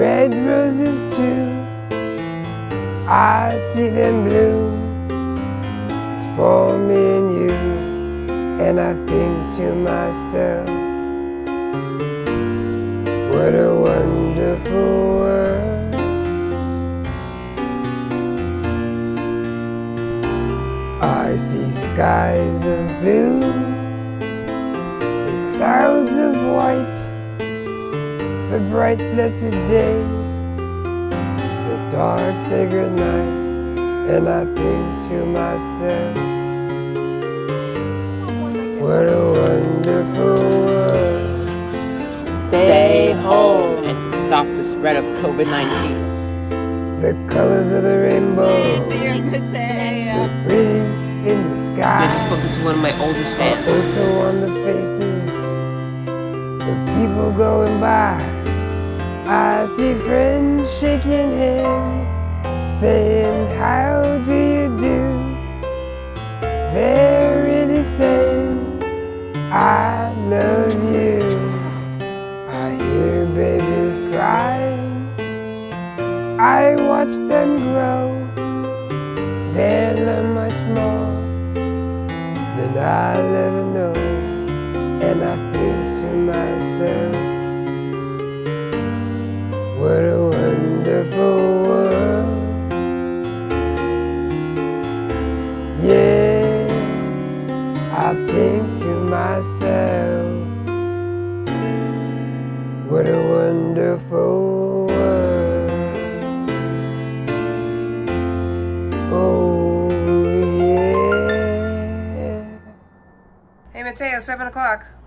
red roses too. I see them bloom. It's for me and you, and I think to myself, what a wonderful world. I see skies of blue, and clouds of white, the bright blessed day, the dark sacred night, and I think to myself, what a wonderful world. Stay home and to stop the spread of COVID 19. The colors of the rainbow, During the day. so pretty in the sky. I just spoke to one of my oldest fans. Also on the faces of people going by. I see friends shaking hands, saying, How do you do? They're really saying, I love you. I hear babies cry. I watch them grow. They learn much more than I'll ever know. And I think to myself, wonderful world. Yeah, I think to myself, what a wonderful world. Oh. Hey, Mateo, 7 o'clock.